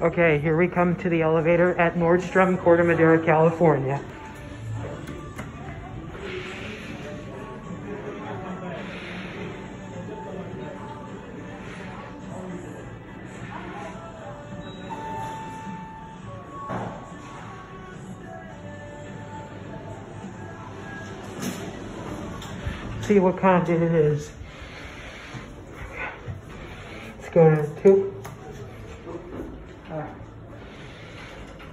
Okay, here we come to the elevator at Nordstrom, Corte Madera, California. See what kind it is. Let's go to two.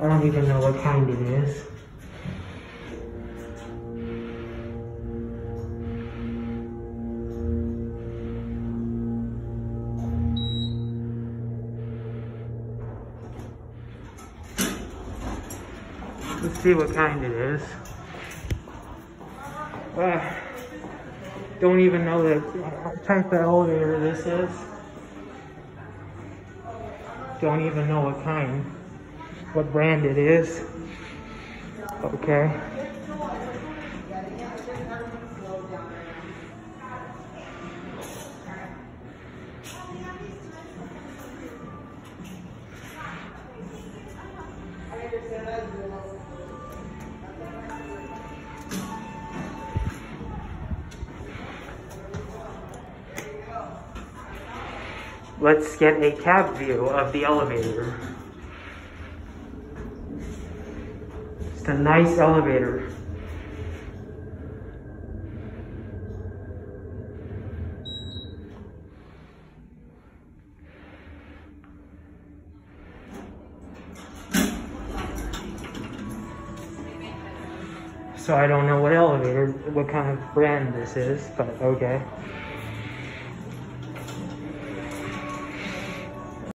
I don't even know what kind it is. Let's see what kind it is. Uh, don't even know the type of elevator this is. Don't even know what kind, what brand it is. Okay. Let's get a cab view of the elevator. A nice elevator. So I don't know what elevator, what kind of brand this is, but okay.